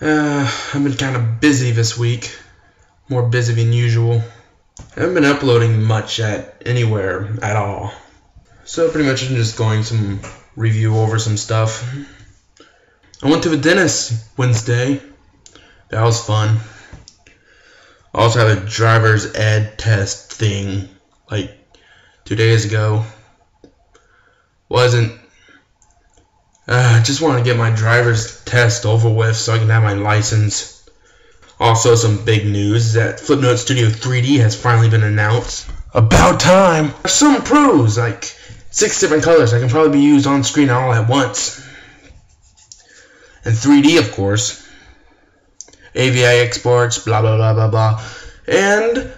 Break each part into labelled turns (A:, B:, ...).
A: Uh, I've been kind of busy this week. More busy than usual. I haven't been uploading much at anywhere at all. So pretty much I'm just going some review over some stuff. I went to the dentist Wednesday. That was fun. I also had a driver's ed test thing like two days ago. Wasn't uh, just want to get my driver's test over with so I can have my license. Also, some big news that Flipnote Studio 3D has finally been announced. About time! Some pros, like six different colors that can probably be used on screen all at once. And 3D, of course. AVI exports, blah blah blah blah blah. And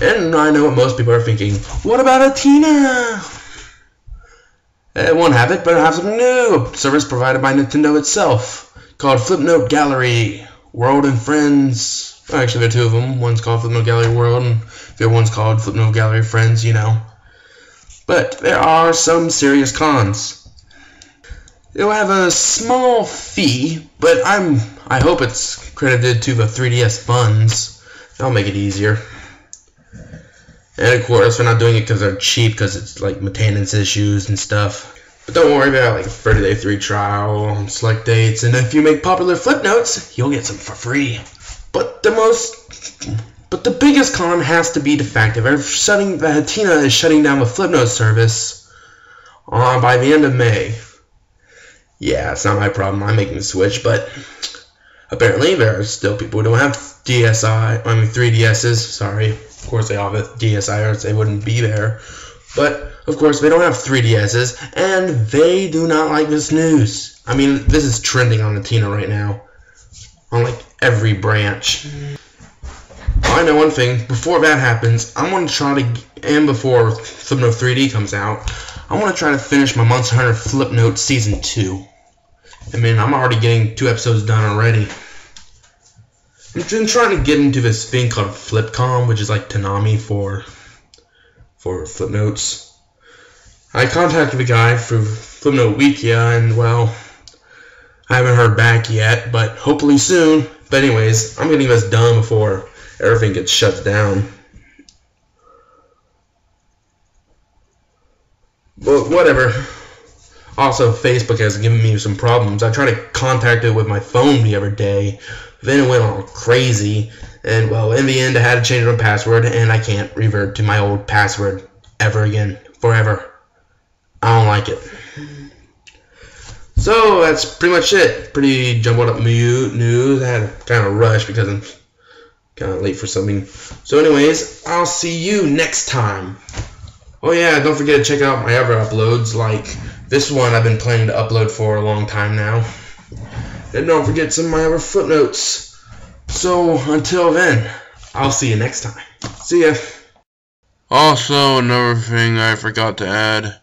A: and I know what most people are thinking. What about Hatena? It won't have it, but it'll have something new. A service provided by Nintendo itself called Flipnote Gallery World and Friends. Actually, there are two of them. One's called Flipnote Gallery World, and the other one's called Flipnote Gallery Friends, you know. But there are some serious cons. It'll have a small fee, but I'm I hope it's credited to the 3DS funds. That'll make it easier. And of course, we're not doing it because they're cheap, because it's like maintenance issues and stuff. But don't worry about like a 30 day free trial, select dates, and if you make popular flip notes, you'll get some for free. But the most, but the biggest con has to be the fact that shutting, that is shutting down the Flipnote service on by the end of May. Yeah, it's not my problem. I'm making the switch, but apparently there are still people who don't have DSi, I mean 3DSs. Sorry. Of course, they all have DSi, or they wouldn't be there. But of course, they don't have 3DSs, and they do not like this news. I mean, this is trending on Hatena right now, on like every branch. I know one thing. Before that happens, I'm gonna try to, and before Flipnote 3D comes out, I want to try to finish my Monster Hunter Flipnote Season 2. I mean, I'm already getting two episodes done already. I've been trying to get into this thing called Flipcom, which is like Tanami for for Flipnotes. I contacted the guy through Flipnote Wikia, and well, I haven't heard back yet, but hopefully soon. But anyways, I'm getting this done before everything gets shut down. But whatever. Also, Facebook has given me some problems. I tried to contact it with my phone the other day, then it went all crazy, and well, in the end, I had to change my password, and I can't revert to my old password ever again, forever. I don't like it. So that's pretty much it. Pretty jumbled up news. I had to kind of rush because I'm kind of late for something. So, anyways, I'll see you next time. Oh yeah, don't forget to check out my other uploads. Like this one, I've been planning to upload for a long time now. And don't forget some of my other footnotes. So until then, I'll see you next time. See ya.
B: Also, another thing I forgot to add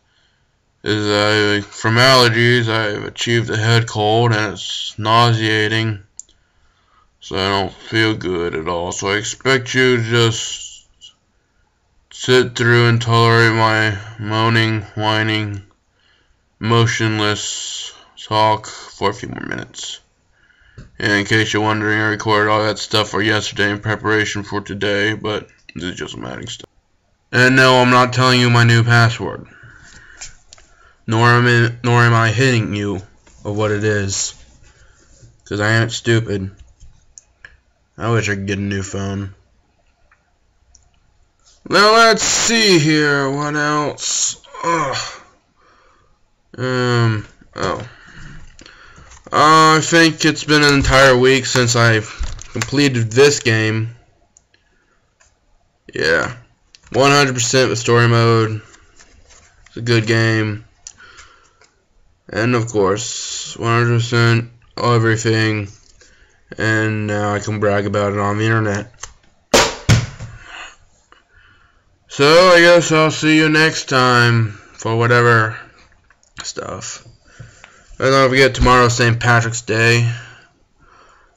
B: is I, from allergies, I've achieved a head cold and it's nauseating. So I don't feel good at all. So I expect you to just sit through and tolerate my moaning, whining, motionless talk for a few more minutes. And in case you're wondering, I recorded all that stuff for yesterday in preparation for today, but this is just some adding stuff. And no, I'm not telling you my new password. Nor am, I, nor am I hitting you of what it is. Because I ain't stupid. I wish I could get a new phone. Now let's see here. What else? Ugh. Um, oh. I think it's been an entire week since I've completed this game. Yeah. 100% with story mode. It's a good game. And of course, 100% everything. And now I can brag about it on the internet. So I guess I'll see you next time for whatever stuff. And don't forget tomorrow St. Patrick's Day.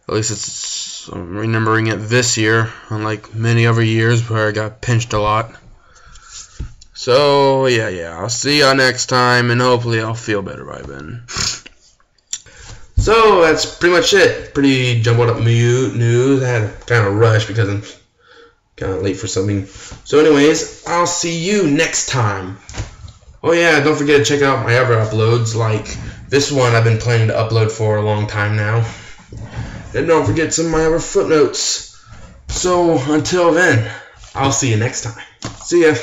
B: At least it's I'm remembering it this year, unlike many other years where I got pinched a lot. So yeah, yeah, I'll see y'all next time, and hopefully I'll feel better by then.
A: So that's pretty much it. Pretty jumbled up news. I had kind of rush because I'm kind of late for something. So, anyways, I'll see you next time. Oh yeah, don't forget to check out my other uploads. Like this one, I've been planning to upload for a long time now. And don't forget some of my other footnotes. So until then, I'll see you next time. See ya.